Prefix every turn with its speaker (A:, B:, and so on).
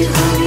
A: you.